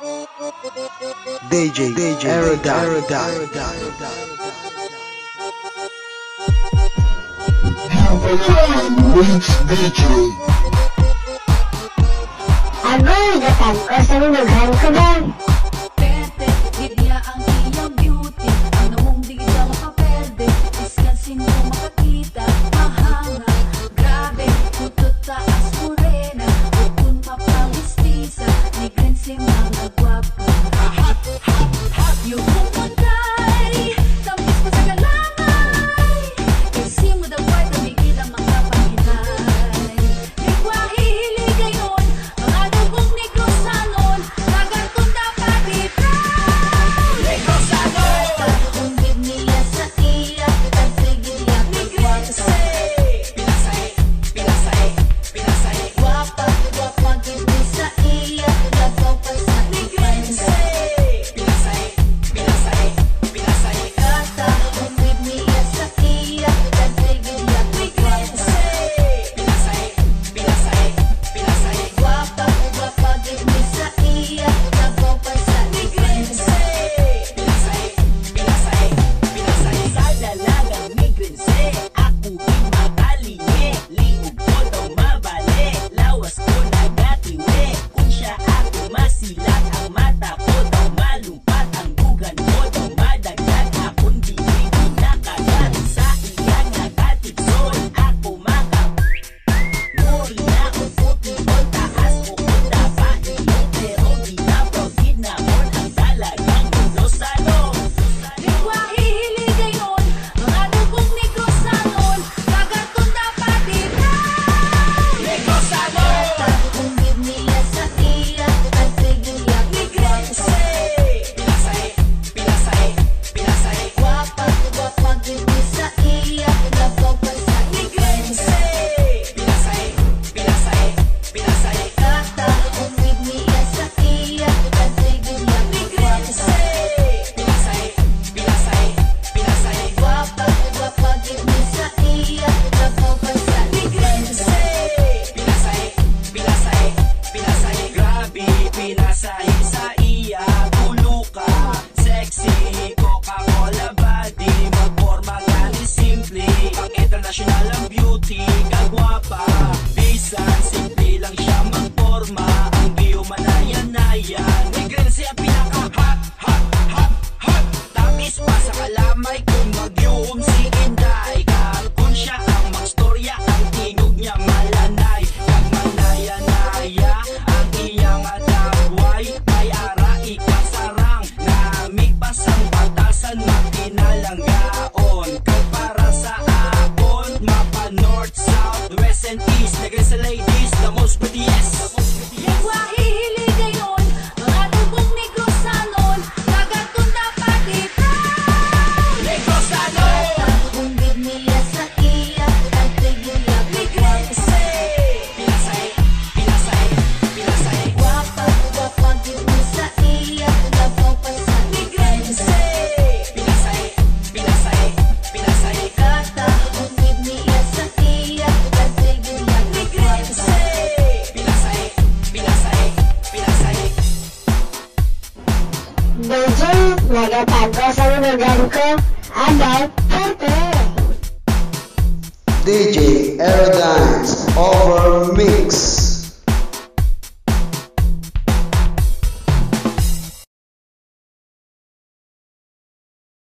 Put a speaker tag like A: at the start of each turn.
A: DJ, DJ, Aerodot, Aerodot.
B: Have a time with DJ.
C: अब गतन कसरी नघरको
D: Say I do.
E: ng gaon Kumpara sa apon Mapa north, south, west and east Nagay sa ladies, the most prettiest
F: Lengwa hihiligan
C: otra cosa me ada, andar
A: DJ Aerodines Over Mix.